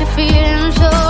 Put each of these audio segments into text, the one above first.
you're feeling so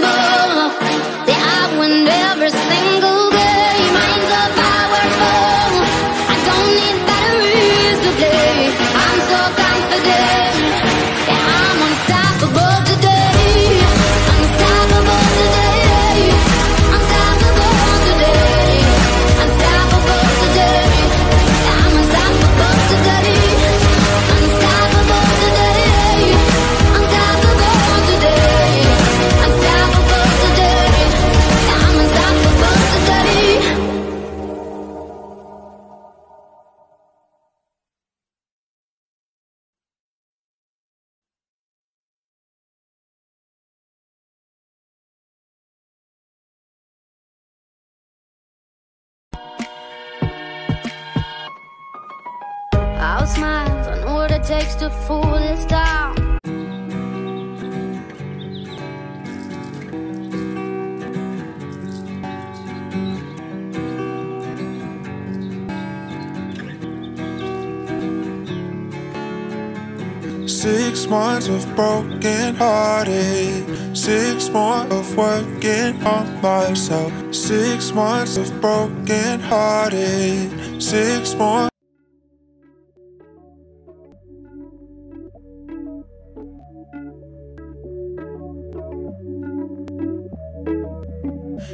the. Takes to fool this town. Six months of broken hearted, six more of working on myself. Six months of broken hearted, six more.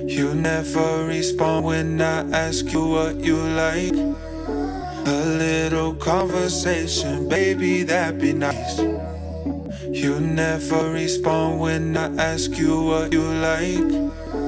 You never respond when I ask you what you like. A little conversation, baby, that'd be nice. You never respond when I ask you what you like.